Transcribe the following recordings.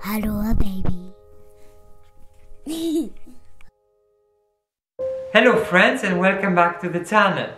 Hello, baby. Hello friends and welcome back to the channel.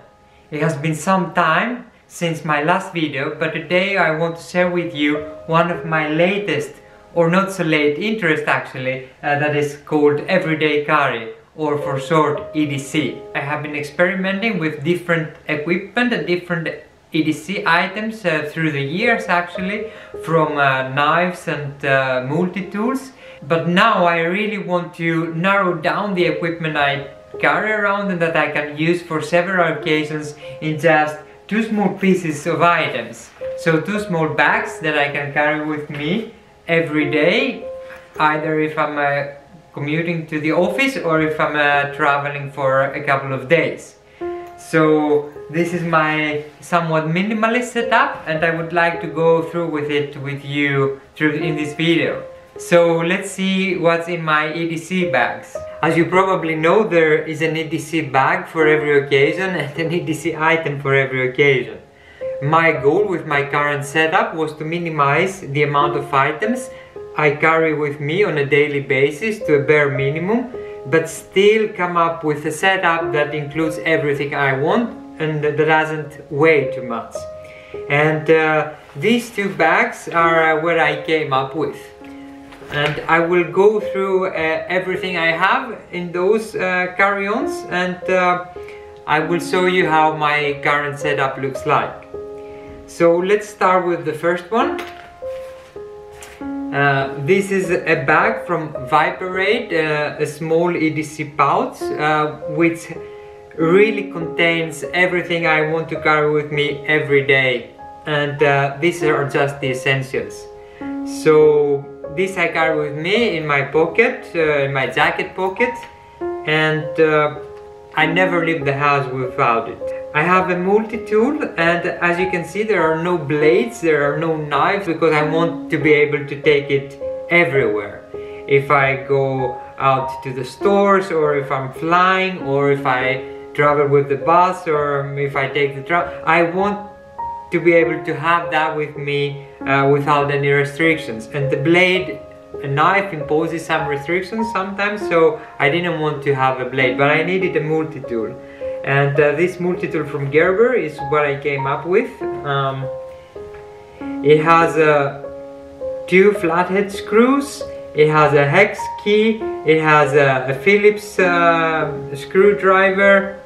It has been some time since my last video but today I want to share with you one of my latest or not so late interest actually uh, that is called Everyday Carry or for short EDC. I have been experimenting with different equipment and different EDC items uh, through the years actually from uh, knives and uh, multi-tools but now I really want to narrow down the equipment I carry around and that I can use for several occasions in just two small pieces of items. So two small bags that I can carry with me every day either if I'm uh, commuting to the office or if I'm uh, traveling for a couple of days. So this is my somewhat minimalist setup and I would like to go through with it with you through in this video. So let's see what's in my EDC bags. As you probably know there is an EDC bag for every occasion and an EDC item for every occasion. My goal with my current setup was to minimize the amount of items I carry with me on a daily basis to a bare minimum but still come up with a setup that includes everything I want and that doesn't weigh too much. And uh, these two bags are uh, what I came up with. And I will go through uh, everything I have in those uh, carry-ons and uh, I will show you how my current setup looks like. So let's start with the first one. Uh, this is a bag from Viperade, uh, a small EDC pouch, uh, which really contains everything I want to carry with me every day. And uh, these are just the essentials. So this I carry with me in my pocket, uh, in my jacket pocket, and I never leave the house without it. I have a multi-tool and as you can see there are no blades, there are no knives because I want to be able to take it everywhere. If I go out to the stores or if I'm flying or if I travel with the bus or if I take the truck, I want to be able to have that with me uh, without any restrictions. And the blade a knife imposes some restrictions sometimes so I didn't want to have a blade but I needed a multi-tool and uh, this multi-tool from Gerber is what I came up with. Um, it has uh, two flathead screws. It has a hex key. It has a, a Phillips uh, screwdriver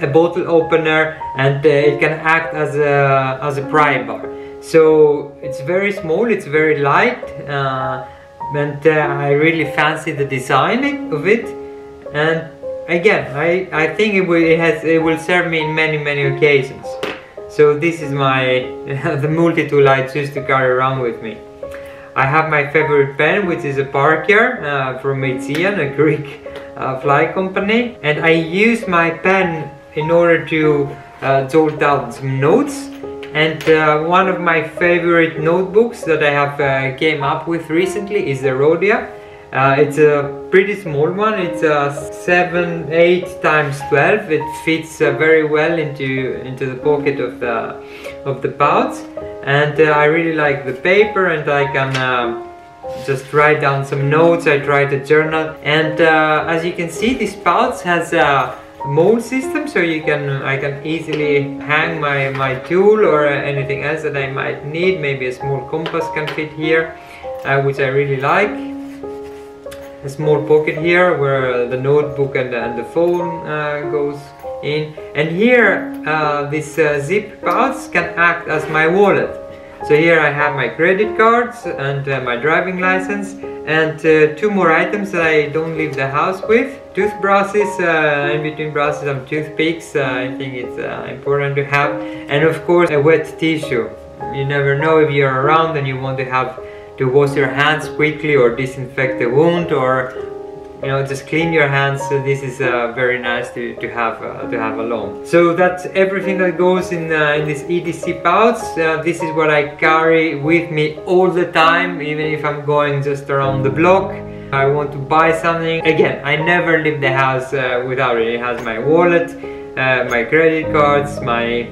a bottle opener and uh, it can act as a, as a pry bar. So it's very small it's very light uh, and uh, I really fancy the design of it. And again I, I think it will, it, has, it will serve me in many many occasions. So this is my the multi-tool I choose to carry around with me. I have my favorite pen which is a Parker uh, from Aegean, a Greek uh, fly company. And I use my pen in order to uh, jot down some notes. And uh, one of my favorite notebooks that I have uh, came up with recently is the Rhodia uh, it's a pretty small one, it's a 7, 8 times 12. It fits uh, very well into, into the pocket of the, of the pouch. And uh, I really like the paper and I can uh, just write down some notes, I try a journal. And uh, as you can see, this pouch has a MOLLE system so you can I can easily hang my, my tool or anything else that I might need. Maybe a small compass can fit here, uh, which I really like a small pocket here where the notebook and the, and the phone uh, goes in. And here uh, this uh, zip pouch can act as my wallet. So here I have my credit cards and uh, my driving license and uh, two more items that I don't leave the house with. Toothbrushes uh, in between brushes some toothpicks I think it's important to have. And of course a wet tissue. You never know if you're around and you want to have to wash your hands quickly or disinfect the wound or you know just clean your hands. So this is uh, very nice to, to have uh, to have along so that's everything that goes in uh, in this EDC pouch. Uh, this is what I carry with me all the time even if I'm going just around the block. I want to buy something. Again I never leave the house uh, without it. It has my wallet uh, my credit cards my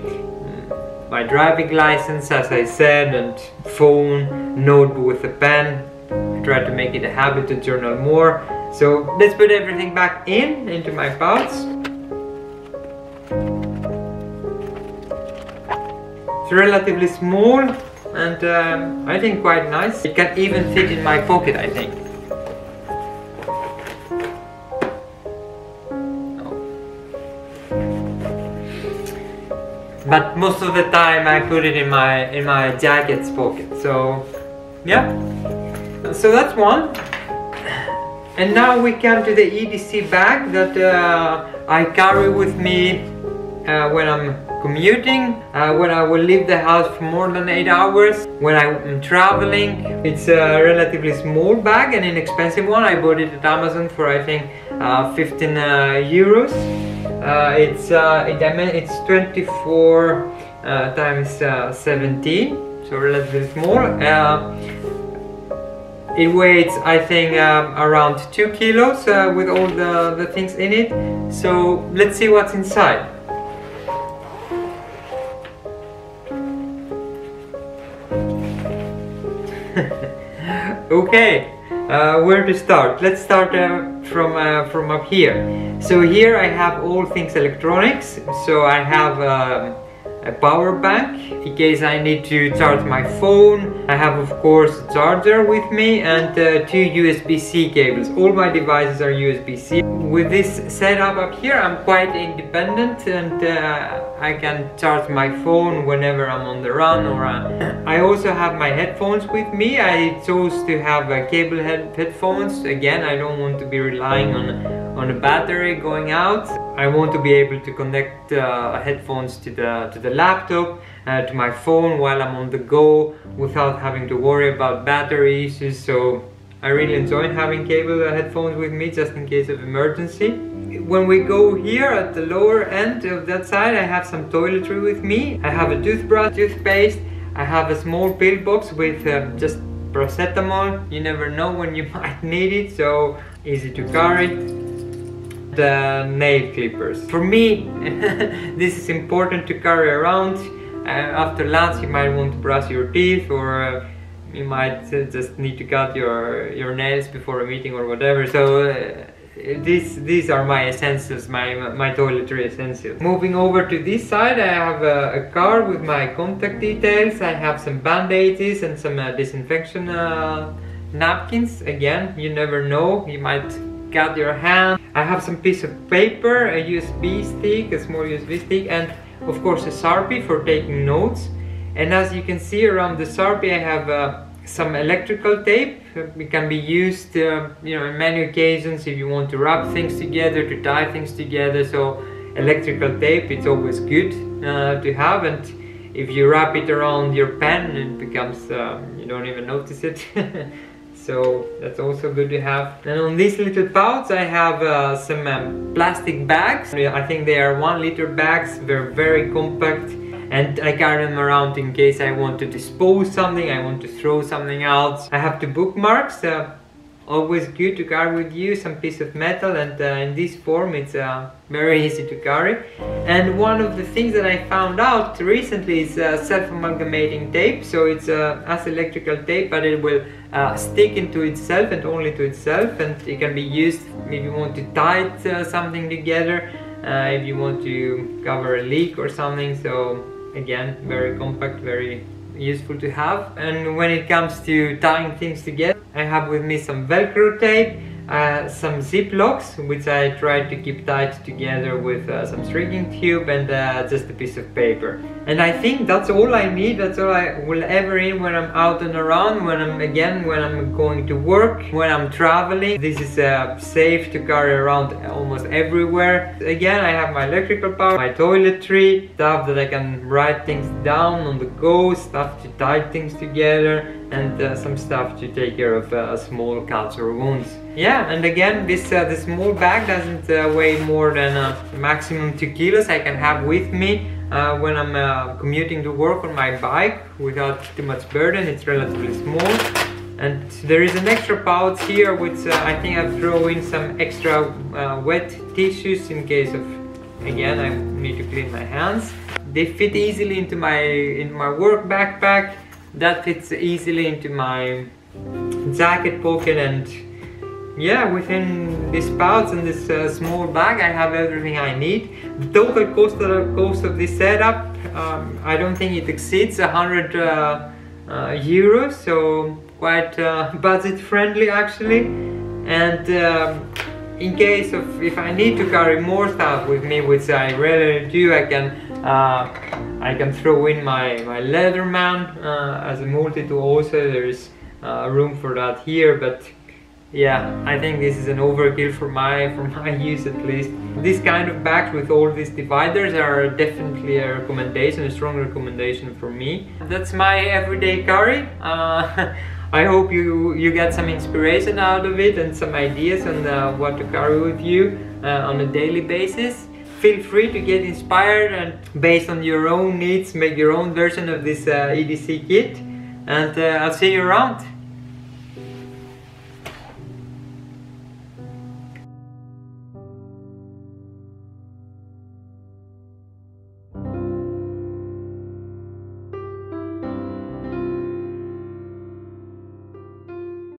my driving license as I said and phone, notebook with a pen. I try to make it a habit to journal more. So let's put everything back in into my pouch. It's relatively small and um, I think quite nice. It can even fit in my pocket I think. But most of the time I put it in my in my jacket's pocket so yeah so that's one and now we come to the EDC bag that uh, I carry with me uh, when I'm commuting, uh, when I will leave the house for more than 8 hours, when I'm traveling. It's a relatively small bag and inexpensive one. I bought it at Amazon for I think uh, 15 uh, euros. Uh, it's uh, it, it's 24 uh, times 17, so relatively small. it weighs, I think, um, around 2 kilos with all the, the things in it. So let's see what's inside. okay, uh, where to start? Let's start uh, from uh, from up here. So here I have all things electronics. So I have um, a power bank in case I need to charge my phone. I have of course a charger with me and uh, two USB-C cables. All my devices are USB-C. With this setup up here I'm quite independent and uh, I can charge my phone whenever I'm on the run or uh, I also have my headphones with me. I chose to have uh, cable head headphones. Again I don't want to be relying on on a battery going out. I want to be able to connect uh, headphones to the to the laptop, uh, to my phone while I'm on the go without having to worry about battery issues. So I really enjoy having cable headphones with me just in case of emergency. When we go here at the lower end of that side, I have some toiletry with me. I have a toothbrush, toothpaste. I have a small pill box with uh, just paracetamol. You never know when you might need it, so easy to carry the nail clippers. For me, this is important to carry around. Uh, after lunch you might want to brush your teeth or uh, you might just need to cut your, your nails before a meeting or whatever. So uh, these these are my essentials, my my toiletry essentials. Moving over to this side, I have a, a card with my contact details. I have some band-aids and some uh, disinfection uh, napkins. Again, you never know, you might got your hand. I have some piece of paper, a USB stick, a small USB stick, and of course a Sharpie for taking notes. And as you can see around the Sharpie, I have uh, some electrical tape. It can be used, uh, you know, in many occasions if you want to wrap things together, to tie things together. So electrical tape, it's always good uh, to have. And if you wrap it around your pen, it becomes, um, you don't even notice it. so that's also good to have. And on these little pouch I have uh, some um, plastic bags. I think they are one liter bags, they're very compact and I carry them around in case I want to dispose something, I want to throw something out. I have two bookmarks, uh, always good to carry with you some piece of metal and uh, in this form it's uh, very easy to carry. And one of the things that I found out recently is uh, self-amalgamating tape. So it's uh, as electrical tape but it will uh, stick into itself and only to itself and it can be used if you want to tie uh, something together if you want to cover a leak or something. So again very compact very useful to have. And when it comes to tying things together I have with me some velcro tape uh, some zip locks which I tried to keep tied together with uh, some stringing tube and uh, just a piece of paper. And I think that's all I need that's all I will ever need when I'm out and around when I'm again when I'm going to work when I'm traveling. This is uh, safe to carry around almost everywhere. Again I have my electrical power my toiletry stuff that I can write things down on the go stuff to tie things together and uh, some stuff to take care of uh, small or wounds. Yeah and again this uh, the small bag doesn't uh, weigh more than uh, maximum two kilos. I can have with me uh, when I'm commuting to work on my bike without too much burden. It's relatively small. And there is an extra pouch here which I think I've thrown in some extra wet tissues in case of again I need to clean my hands. They fit easily into my in my work backpack. That fits easily into my jacket pocket and yeah, within this pouch and this uh, small bag, I have everything I need. The total cost of, cost of this setup, um, I don't think it exceeds 100 uh, uh, euros, so quite uh, budget friendly actually. And um, in case of if I need to carry more stuff with me, which I rarely do, I can I can throw in my my Leatherman uh, as a multi-tool. Also, there's room for that here, but yeah i think this is an overkill for my for my use at least. This kind of bags with all these dividers are definitely a recommendation a strong recommendation for me. That's my everyday carry uh, i hope you you get some inspiration out of it and some ideas on uh, what to carry with you uh, on a daily basis feel free to get inspired and based on your own needs make your own version of this uh, edc kit. And uh, i'll see you around